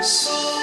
So